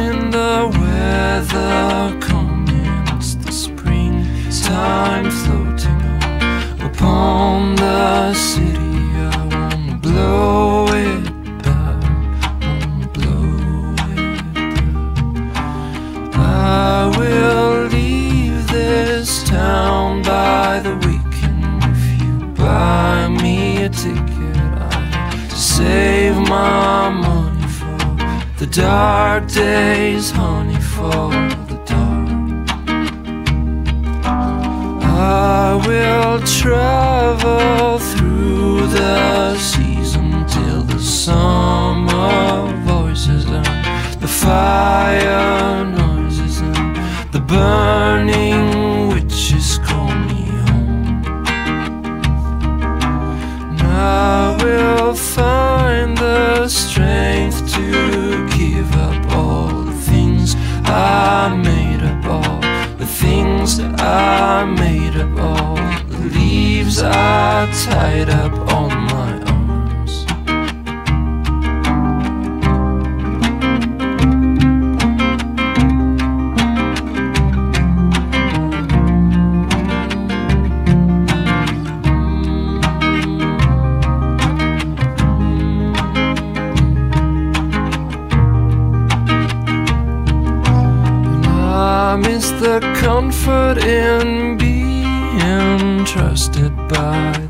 watching the weather coming. It's the springtime floating on upon the city. Dark days, honey, for the dark. I will travel through the season till the summer voices and the fire noises and the burning things that I made up, all the leaves I tied up on The comfort in being trusted by